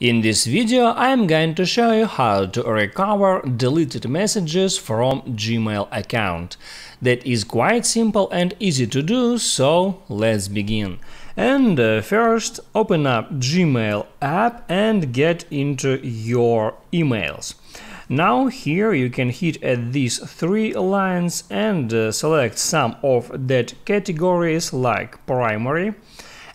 In this video I am going to show you how to recover deleted messages from Gmail account. That is quite simple and easy to do, so let's begin. And uh, first open up Gmail app and get into your emails. Now here you can hit at these three lines and uh, select some of that categories like primary,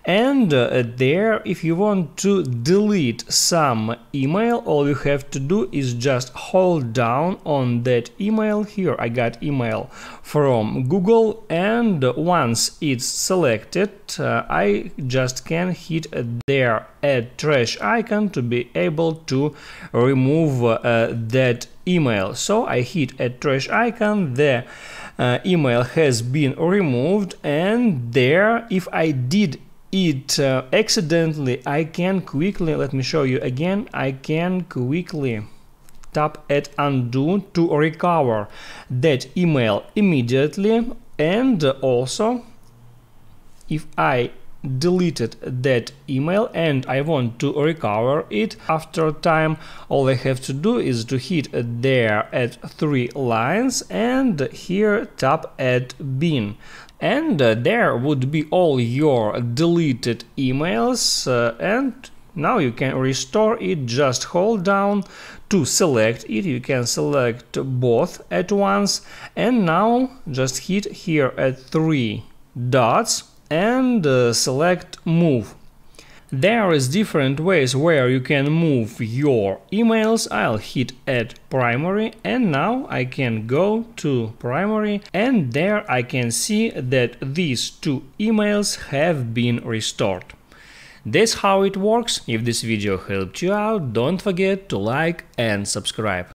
and uh, there if you want to delete some email all you have to do is just hold down on that email here. I got email from Google and once it's selected uh, I just can hit there add trash icon to be able to remove uh, that email. So I hit add trash icon. The uh, email has been removed and there if I did it uh, accidentally I can quickly let me show you again I can quickly tap at undo to recover that email immediately. And also if I deleted that email and I want to recover it after time. All I have to do is to hit there at three lines and here tap at bin. And uh, there would be all your deleted emails uh, and now you can restore it. Just hold down to select it. You can select both at once. And now just hit here at three dots and uh, select move there is different ways where you can move your emails. I'll hit add primary and now I can go to primary and there I can see that these two emails have been restored. That's how it works. If this video helped you out, don't forget to like and subscribe.